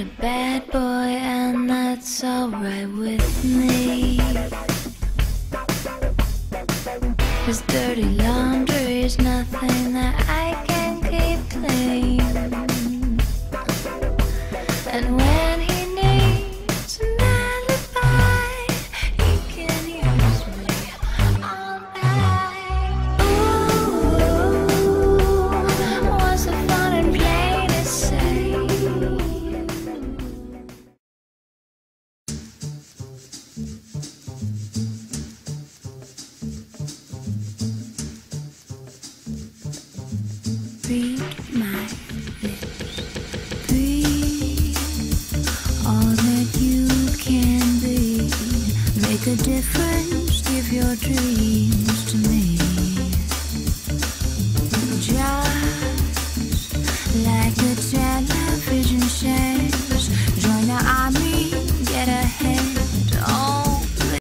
a bad boy, and that's alright with me. His dirty laundry is nothing that I can keep clean. And when a difference. Give your dreams